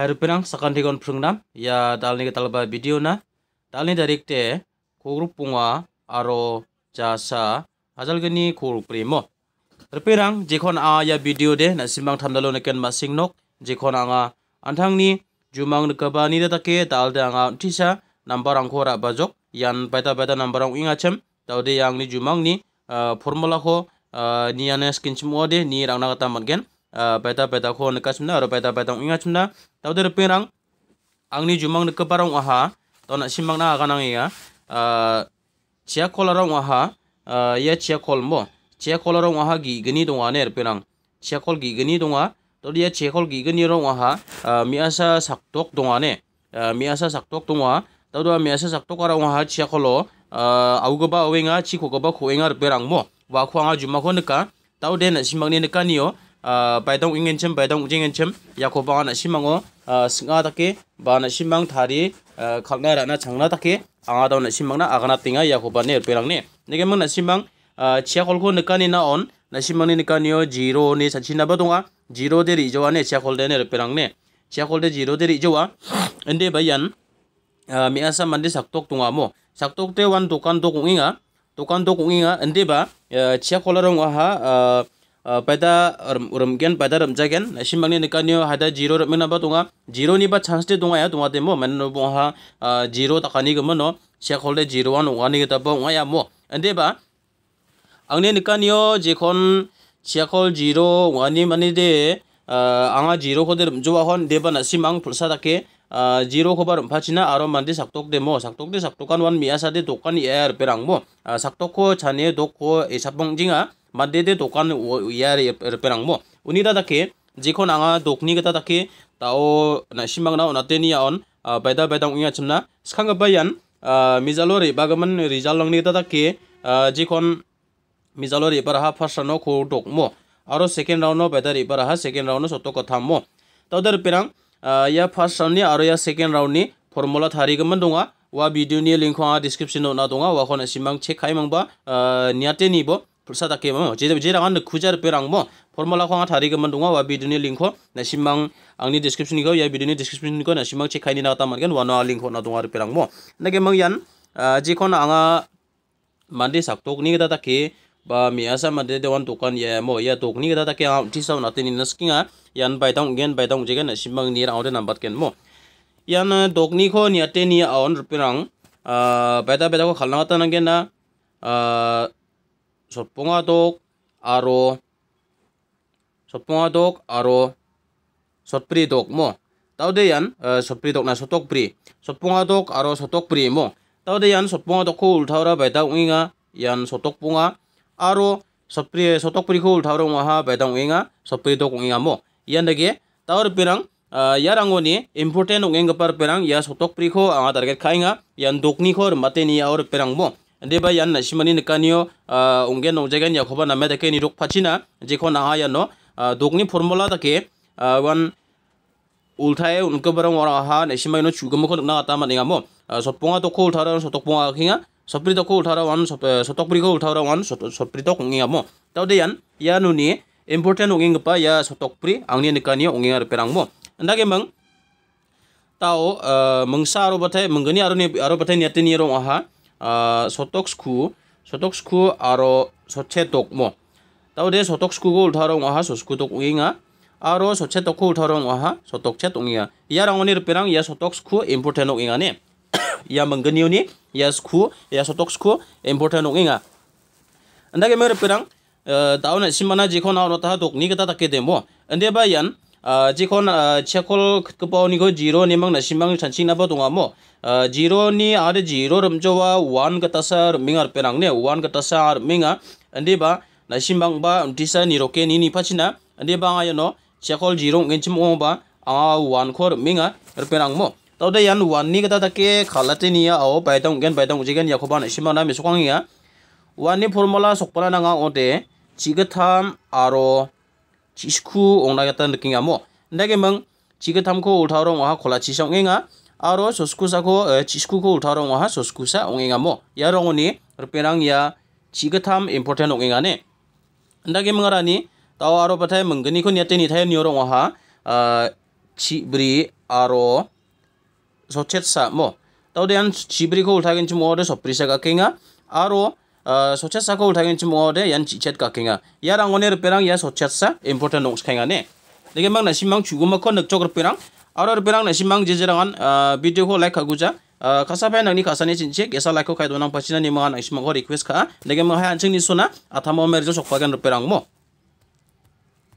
Hai rupinang sakan tigon prungnam ya dalni ke talba video na. Dalni darikte kogrup punga aro jasa ajal geni kogrup primo. Rupinang jekon a ya video de na simbang thamdalo neken masing nok. Jekon anga antangni jumang nekaba ni datake dalde anga tisa number angko ra bajok yan baita baita number ang ingachem taude yang ni jumang ni formula ko ni ane skin chimode ni rangna kata matgen baita baita ko nekasmna aro baita baita ingacmna taude repirang angni jumang ne keparong aha tona simang na akanang iya. Chia kolarong aha ya chia kol mo chia kolarong aha gi geni donga ne repirang chia kol gi geni donga to dia chia kol gi geni rong aha miasa saktok donga ne. Miasa saktok donga tau do miasa saktok ara aha chia kolo augoba owenga chi kogoba khoenga repirang mo. Wa khwanga juma ko neka tau de na simang ne neka niyo baidong ingen chem baidong ujingen chim yako ba na simango singa taki ba na simang thari khakna ra na changna taki anga da na simang na agana tinga yako ba ne perang ne nege mang na simang chia kolko nikani na on. Na simang ni nekani yo zero ni sachina ba donga zero de ri jowa ne chia kol de ne perang ne chia kol de zero de ri jowa ende bayan mi asa mandi saktok tunga mo saktok te wan dokan to kunginga dokan to kunginga ende ba chia पैदा रमगेन पैदा रमजागेन ऐसी मंगने निकानियो हादा जीरो रमना बा तुंगा जीरो नी बा चांस दे दुंगा या तुंगा दे मो मन बो हा जीरो तकानी गमो नो शेख होले जीरो वन उगानी के तब उगा या मो अंदे बा अंगने निकानियो जेखन शेख होल जीरो उगानी मनी दे आंगा जीरो को दे जो हन दे बा नसी मांग फुलसा तके जीरो को बार फाचिना आरो मंदे सक्तोक दे मो सक्तोक दे सक्तोकान वन मिया सादे दोकान एयर पेरांग मो सक्तोक को छाने दोक को एसापोंग जिंगा বাদ্যেদে দোকান ইয়াৰ ৰূপেৰে আংব উনি এটা থাকে যিখন আঙা দকনি কেইটা থাকে তাও নাচিমাগনা অনাতে নি অন বাইদা বাইদা উঙি আছিমনা সিখাংগাব্বা ইয়ান মিজালো ৰেবাগমান ৰিজাল্ট লংনি কেইটা থাকে যিখন মিজালো ৰেবাৰাহা ফাৰ্ষ্ট ৰাউণ্ড খৌ দকম আৰু ছেকেণ্ড ৰাউণ্ডৰ বাইদা ৰেবাৰাহা ছেকেণ্ড ৰাউণ্ডৰ চত্ত কথা মো তাৰ ৰূপেৰাং ইয়াৰ ফাৰ্ষ্ট ৰাউণ্ডনি আৰু ইয়াৰ ছেকেণ্ড ৰাউণ্ডনি ফৰ্মুলা থাৰিগমান দোঙা ওৱা ভিডিঅ'নি লিংক আ ডিছক্ৰিপশ্যনত না দোঙা ওৱাখন এচিমান চেক খাই মাংবা নিয়াতে নিব pulsata ke mo jeda jeda ngan de khujar perang mo formula ko athari ke mandunga wa bidini link ko na simang angni description ni ko ya bidini description ni ko na simang check khaini na ta man gen wa na link ko na dungar perang mo na ke mang yan ji ko na anga mandi sakto ni da ta ke ba mi asa mande de wan dukan ya mo ya tok ni da ta ke ti sa na tin ni skinga yan bai dong gen bai dong jega na simang ni ra aw de number ken mo yan dok ni ko ni ate ni aon rupirang beta beta ko khalna ta na gen na sotpongadok aro sotpongadok aro sotpridok mo. Taude yan sotpridok na sotokpri. Sotpongadok aro sotokpri mo. Yan sotpongadok ko ulthawra baita unga yan sotokpunga. Aro sotpri sotokpri ko ulthawra unga baita unga sotpridok unga mo. Yan dage tawar pirang yarangoni important unga par pirang ya sotokpri ko anga target khainga yan dokni ko mate ni aur pirang mo ndeba yan na shimani nikanio ungen no jagan ya khoba na meda ke ni rok phachina je ko na ya no dogni formula da ke wan ulthae unko barang wara ha na shimai no chugam ko na ta maninga mo. Sotponga to ko ulthara sotokponga khinga sopri to ko ulthara wan sotokpri ko ulthara wan sopri to kunginga mo. Tawde yan ya nu ni important unging pa ya sotokpri angni nikanio unging ar perang mo. Ndage mang tao mengsa aro batai menggani aro ni aro batai ni aha 소떡스쿠 소떡스쿠 아로 소체독모. 따우데 소떡스쿠고 울타롱 와하 소스쿠독 우잉아. 아로 소체독쿠 울타롱 와하 소떡체 동이야 이야랑 오니 르페랑 이야 소떡스쿠 임포르텐 옥잉아네 이야 멍거니오니 이야 스쿠 이야 소떡스쿠 임포르텐 옥잉아. 안다게 메르페랑 다우나 심마나 지코 나 오노타 독니 그다 다케 데모. 안데 바얀 지콘 체콜 그거니고 지로 니망 나시망 찬칭나바 동아모 지로니 아르 지로 름조와 완 같아서 밍아 페랑네 완 같아서 밍아 안디바 나시망 바 음티사 니로케 니니 파치나 안디바 아요노 체콜 지로 겐침 오바 아 완코 wan kata sa rumingar andi ba nasimang ba disa ni roke ni ni pachina andi ba ngayo no chekol jiro ngenchim ong ba a wan ko rumingar perang mo tawda yan wan ni kata take kalate niya ao baitong gen baitong ujigen ya koba nasimang na misukang ya wan ni formula sokpala nanga ote chigatam aro ultharong wa khola chisong ngenga aro soskusa ko chisku ko ultharong wa soskusa ongenga mo yarong ni ruperang ya chiga tam important ongenga ne ndage mangarani taw aro pathai mangani ko nyate ni thai niorong wa chi bri aro sochet sa mo tau dean chibri ko ultagin chimo de soprisa ka kenga aro sochet sa ko ultagin chimo de yan chichet ka kenga yarang oner perang ya sochet sa important nongs kenga ne dege mang na simang chuguma ko nak chokr perang aro perang na simang jejerangan video ko like kaguja kasapai nangni kasani cince gesa like ko kai donang pachina ni mangan ismang ko request ka dege mang hai anching ni sona atamo merjo sokpagan perang mo